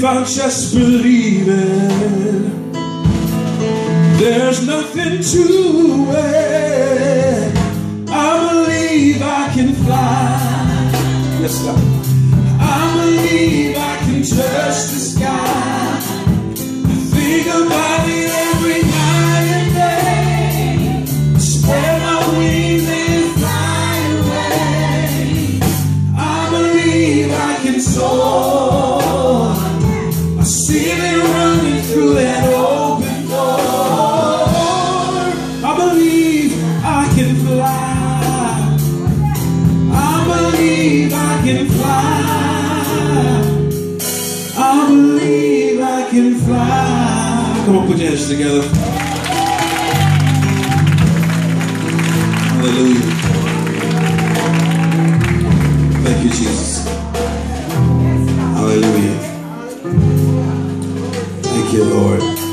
If I just believe it, there's nothing to it. I believe I can fly. Yes, God. I believe I can I see running through that open door. I believe I can fly. I believe I can fly. I believe I can fly. Come on, put your hands together. Hallelujah. Thank you, Jesus. Thank you, Lord.